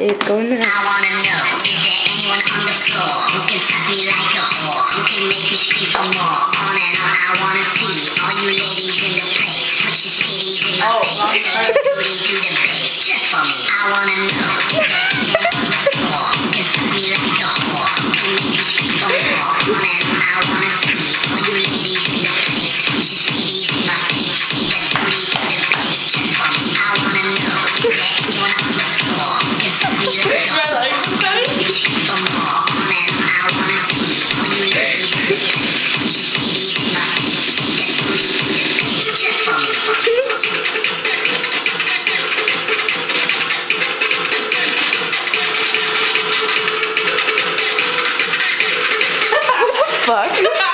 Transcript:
Okay, it's going now. I wanna know, is there anyone on the floor who can suck me like a whore? Who can make me scream for more? On and on, I wanna see all you ladies in the place. Put your titties in my Oh, face. Booty to the base, just for me. I wanna know, is there fuck.